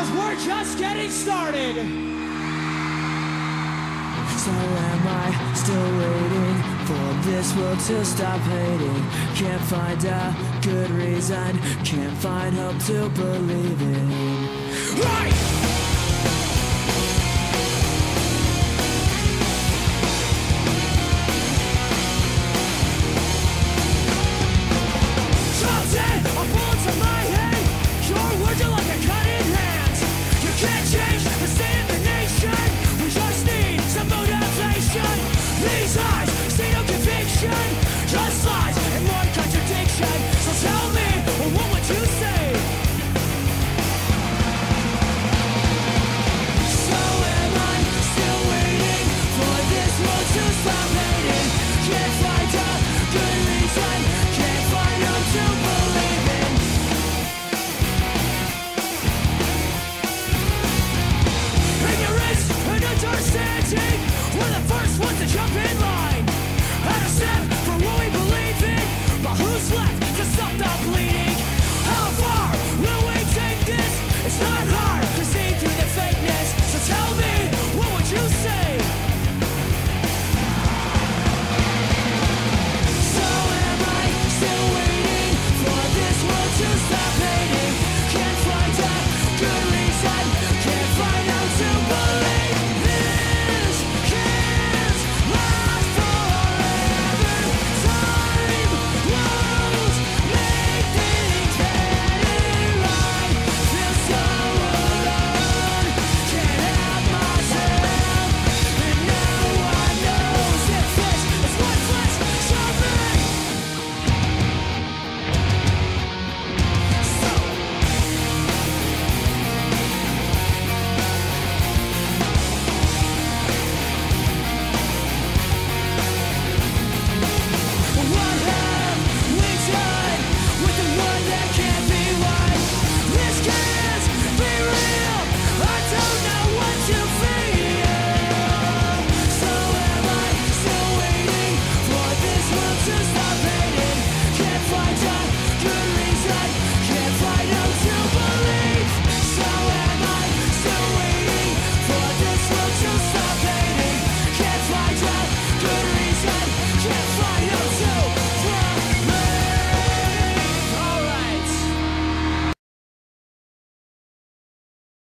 Cause we're just getting started. So am I still waiting for this world to stop hating? Can't find a good reason, can't find hope to believe in. we just need These eyes